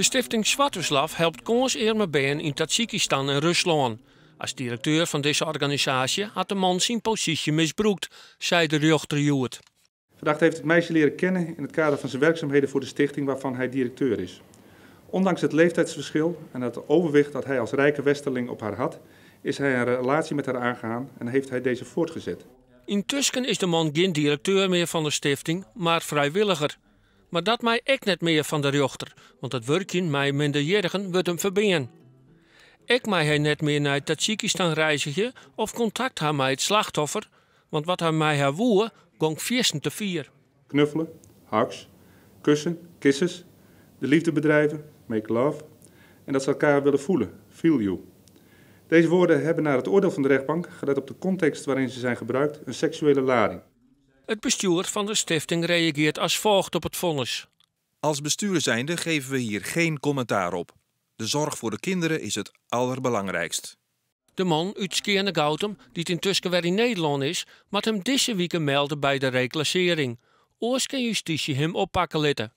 De stichting Zwartuslav helpt koonsarme benen in Tajikistan en Rusland. Als directeur van deze organisatie had de man zijn positie misbruikt, zei de rechter Joert. Vandaag heeft het meisje leren kennen in het kader van zijn werkzaamheden voor de stichting waarvan hij directeur is. Ondanks het leeftijdsverschil en het overwicht dat hij als rijke westerling op haar had, is hij een relatie met haar aangegaan en heeft hij deze voortgezet. Intussen is de man geen directeur meer van de stichting, maar vrijwilliger. Maar dat mij ik net meer van de rechter, want het werkje mij minderjarigen wordt hem verbeen. Ik mij hij net meer naar Tajikistan reizigen of contact haar met het slachtoffer, want wat hij mij haar woe, gong viersen te vier. Knuffelen, hugs, kussen, kisses, de liefde bedrijven, make love, en dat ze elkaar willen voelen, feel you. Deze woorden hebben naar het oordeel van de rechtbank, gelet op de context waarin ze zijn gebruikt, een seksuele lading. Het bestuur van de stichting reageert als volgt op het vonnis. Als bestuur zijnde geven we hier geen commentaar op. De zorg voor de kinderen is het allerbelangrijkst. De man uit Skeerne Gautum, die intussen weer in Nederland is, moet hem deze week melden bij de reclassering. Oors kan justitie hem oppakken litten.